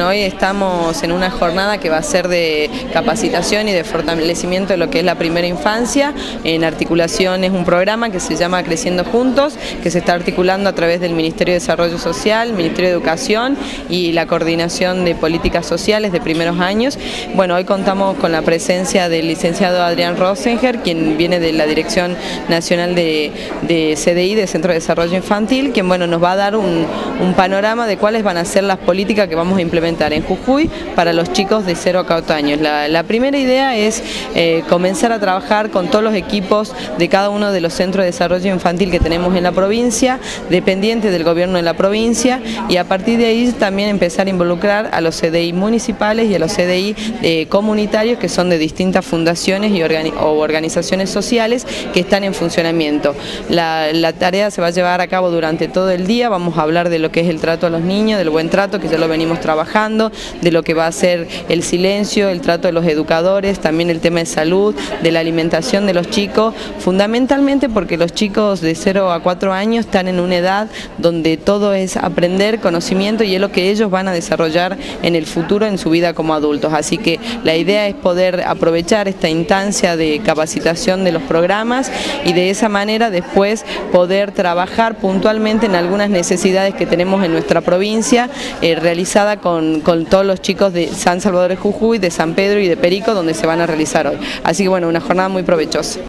Hoy estamos en una jornada que va a ser de capacitación y de fortalecimiento de lo que es la primera infancia. En articulación es un programa que se llama Creciendo Juntos, que se está articulando a través del Ministerio de Desarrollo Social, Ministerio de Educación y la coordinación de políticas sociales de primeros años. Bueno, hoy contamos con la presencia del licenciado Adrián Rosenger, quien viene de la Dirección Nacional de, CDI, de Centro de Desarrollo Infantil, quien bueno, nos va a dar un, un panorama de cuáles van a ser las políticas que vamos a implementar en Jujuy para los chicos de 0 a 4 años. La, primera idea es eh, comenzar a trabajar con todos los equipos de cada uno de los centros de desarrollo infantil que tenemos en la provincia, dependientes del gobierno de la provincia y a partir de ahí también empezar a involucrar a los CDI municipales y a los CDI eh, comunitarios que son de distintas fundaciones y o organizaciones sociales que están en funcionamiento. La, tarea se va a llevar a cabo durante todo el día, vamos a hablar de lo que es el trato a los niños, del buen trato que ya lo venimos trabajando de lo que va a ser el silencio, el trato de los educadores, también el tema de salud, de la alimentación de los chicos, fundamentalmente porque los chicos de 0 a 4 años están en una edad donde todo es aprender conocimiento y es lo que ellos van a desarrollar en el futuro en su vida como adultos. Así que la idea es poder aprovechar esta instancia de capacitación de los programas y de esa manera después poder trabajar puntualmente en algunas necesidades que tenemos en nuestra provincia, eh, realizada con con, todos los chicos de San Salvador de Jujuy, de San Pedro y de Perico, donde se van a realizar hoy. Así que bueno, una jornada muy provechosa.